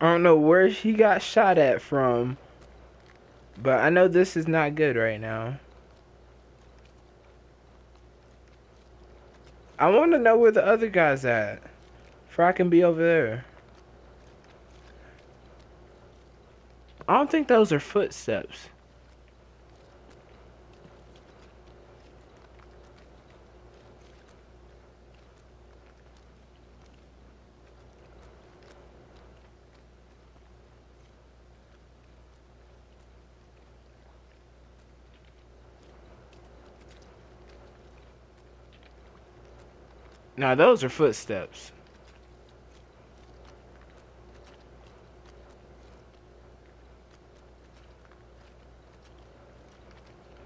I don't know where he got shot at from, but I know this is not good right now. I want to know where the other guy's at, for I can be over there. I don't think those are footsteps. Now those are footsteps.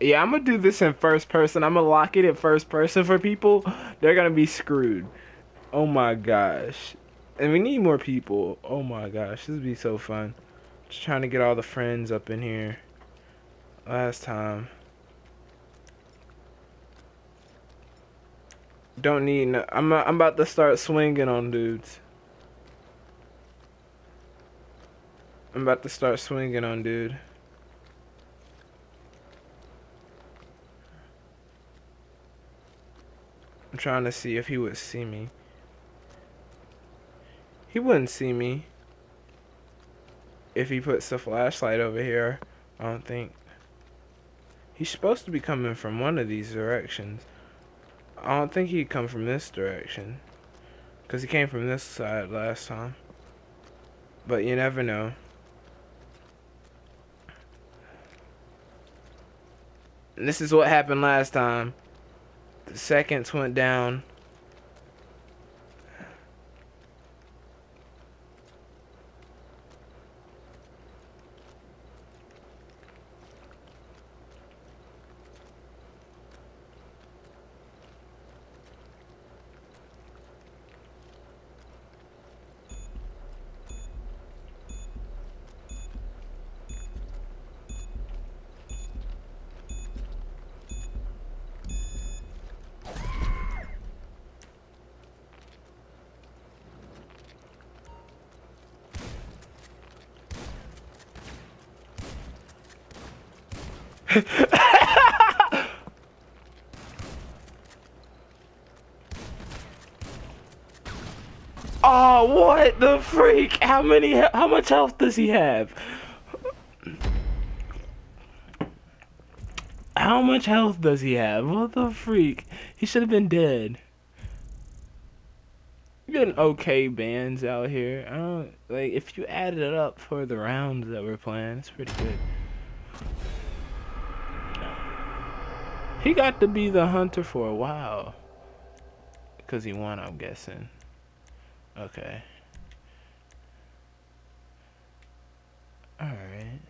Yeah, I'm gonna do this in first person. I'm gonna lock it in first person for people. They're gonna be screwed. Oh my gosh. And we need more people. Oh my gosh, this would be so fun. Just trying to get all the friends up in here. Last time. Don't need no, I'm uh, I'm about to start swinging on dudes. I'm about to start swinging on dude. I'm trying to see if he would see me. He wouldn't see me if he puts the flashlight over here. I don't think. He's supposed to be coming from one of these directions. I don't think he'd come from this direction. Because he came from this side last time. But you never know. And this is what happened last time. The seconds went down. Oh, what the freak? How many? How much health does he have? How much health does he have? What the freak? He should have been dead. Getting okay bands out here. I don't like if you added it up for the rounds that we're playing, it's pretty good. He got to be the hunter for a while. Because he won, I'm guessing. Okay. Alright.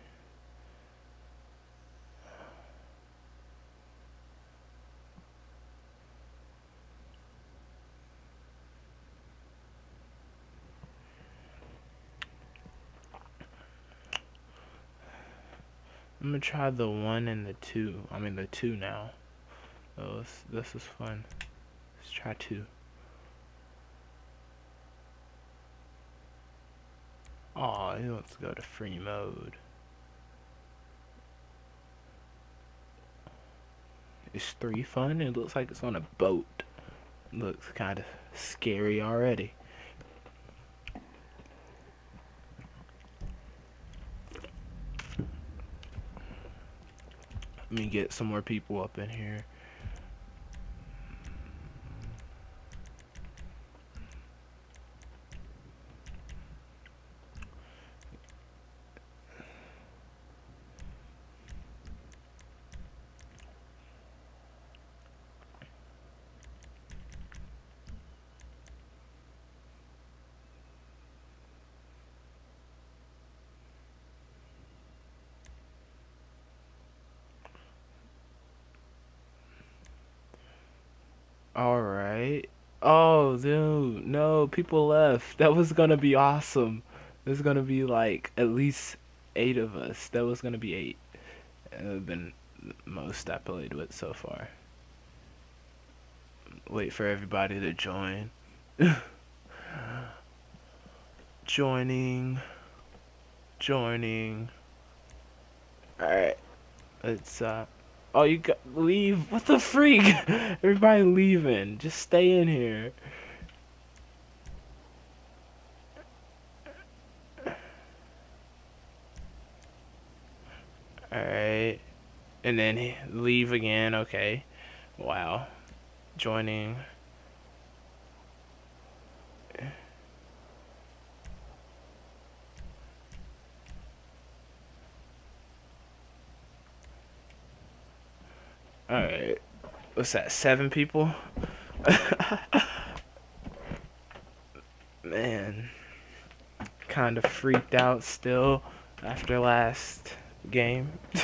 I'm gonna try the one and the two. I mean the two now. Oh, this, this is fun. Let's try two. Aw, he wants to go to free mode. Is three fun? It looks like it's on a boat. Looks kind of scary already. Let me get some more people up in here. Alright. Oh, dude. No, people left. That was gonna be awesome. There's gonna be like at least eight of us. That was gonna be eight. Have been most I played with so far. Wait for everybody to join. Joining. joining. Alright. Let's uh Oh you got leave what the freak? Everybody leaving. Just stay in here. Alright. And then leave again, okay. Wow. Joining. Alright. What's that, seven people? Man. Kind of freaked out still after last game.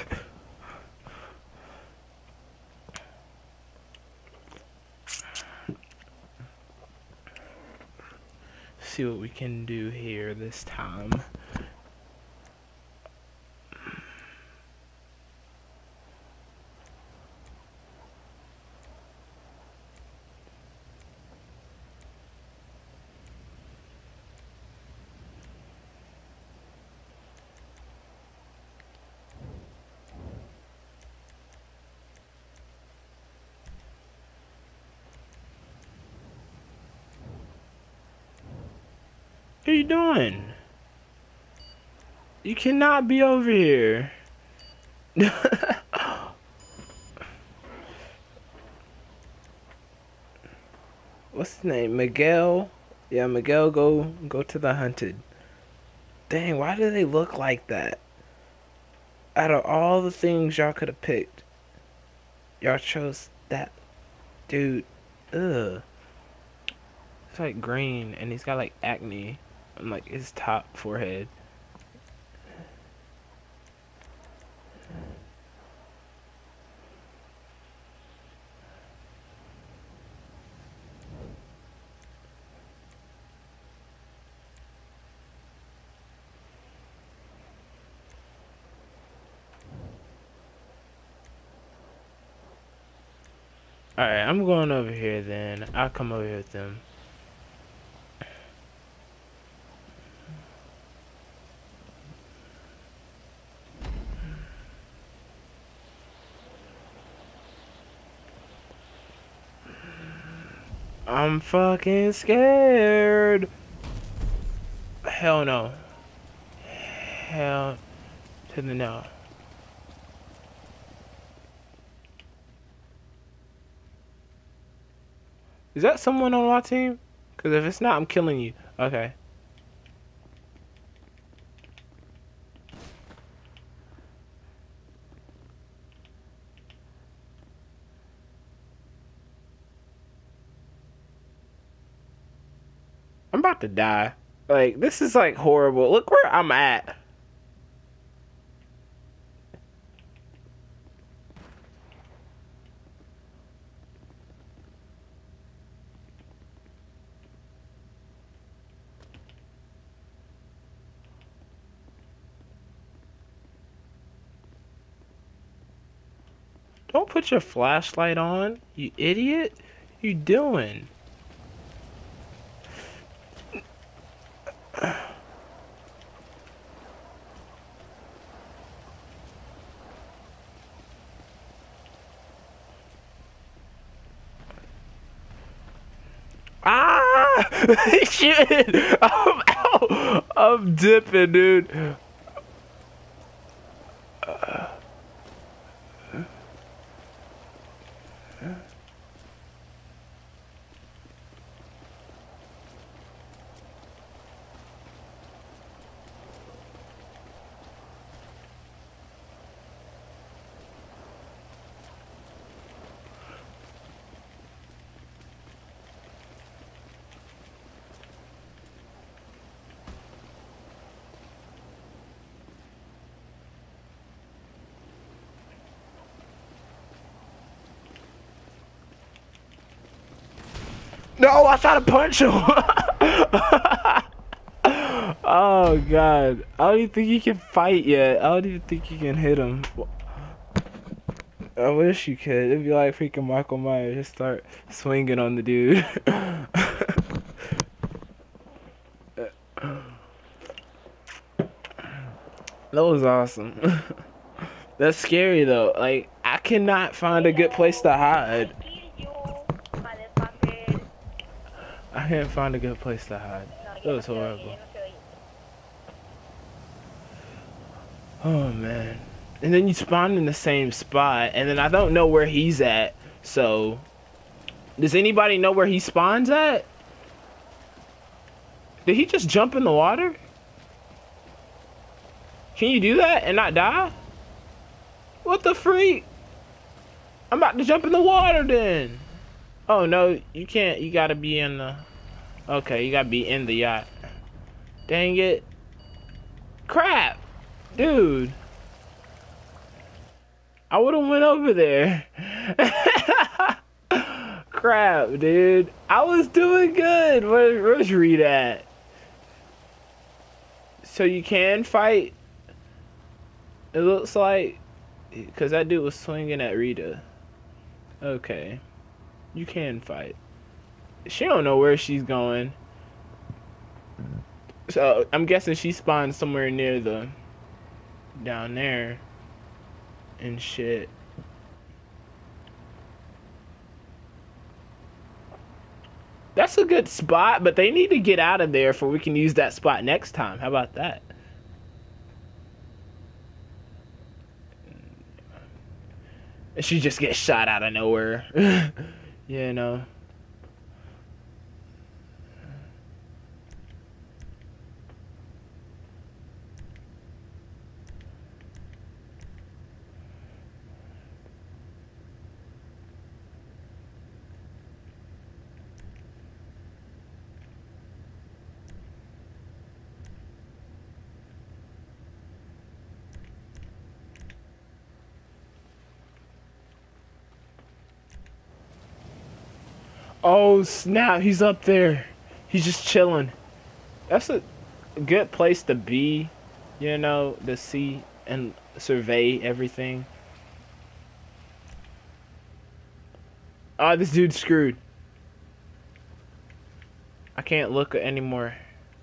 See what we can do here this time. What are you doing? You cannot be over here. What's his name? Miguel? Yeah, Miguel, go go to the hunted. Dang, why do they look like that? Out of all the things y'all could have picked, y'all chose that dude. Ugh. It's like green, and he's got like acne on like his top forehead. Alright, I'm going over here then. I'll come over here with them. I'm fucking scared. Hell no. Hell to the no. Is that someone on our team? Because if it's not, I'm killing you. Okay. I'm about to die. Like, this is like horrible. Look where I'm at. Don't put your flashlight on, you idiot. You doing? Ah! Shit! I'm out! I'm dipping, dude. Uh, No, oh, I tried to punch him. oh god, I don't even think he can fight yet. I don't even think you can hit him. I wish you could. It'd be like freaking Michael Myers. Just start swinging on the dude. That was awesome. That's scary though. Like I cannot find a good place to hide. Can't find a good place to hide. That was horrible. Oh man. And then you spawn in the same spot, and then I don't know where he's at. So, does anybody know where he spawns at? Did he just jump in the water? Can you do that and not die? What the freak? I'm about to jump in the water then. Oh no, you can't. You gotta be in the. Okay, you gotta be in the yacht. Dang it. Crap. Dude. I would have went over there. Crap, dude. I was doing good. Where, where's Reed at? So you can fight? It looks like... Because that dude was swinging at Rita. Okay. You can fight. She don't know where she's going. So, I'm guessing she spawned somewhere near the... Down there and shit. That's a good spot, but they need to get out of there for we can use that spot next time. How about that? And She just gets shot out of nowhere. you know. Oh snap, he's up there. He's just chilling. That's a good place to be, you know, to see and survey everything. Oh, this dude's screwed. I can't look anymore,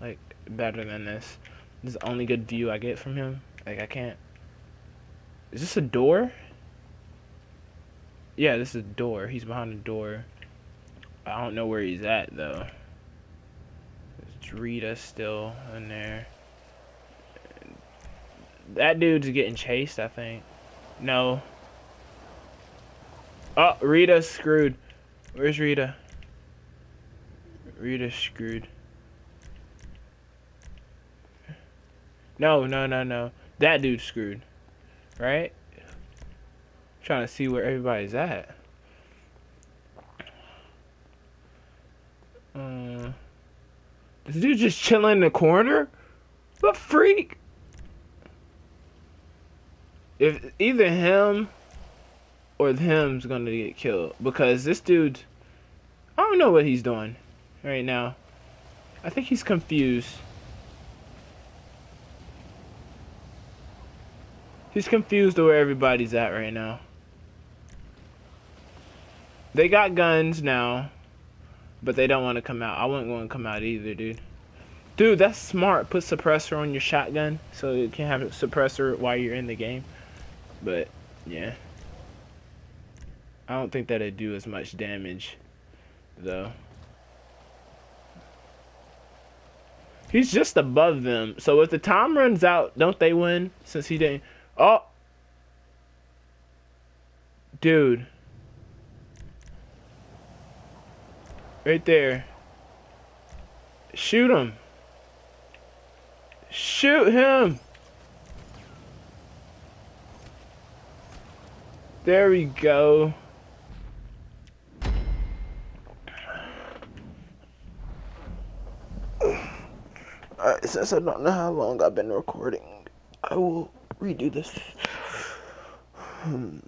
like, better than this. This is the only good view I get from him. Like, I can't. Is this a door? Yeah, this is a door. He's behind a door. I don't know where he's at though. There's Rita still in there. That dude's getting chased, I think. No. Oh, Rita's screwed. Where's Rita? Rita's screwed. No, no, no, no. That dude's screwed. Right? I'm trying to see where everybody's at. Mm. This dude just chilling in the corner? What freak? If either him or him's gonna get killed because this dude, I don't know what he's doing right now. I think he's confused. He's confused where everybody's at right now. They got guns now. But they don't want to come out. I wouldn't want to come out either, dude. Dude, that's smart. Put suppressor on your shotgun so you can have a suppressor while you're in the game. But, yeah. I don't think that'd do as much damage, though. He's just above them. So if the time runs out, don't they win? Since he didn't... Oh! Dude. Right there. Shoot him. Shoot him. There we go. Alright, since I don't know how long I've been recording, I will redo this. Hmm.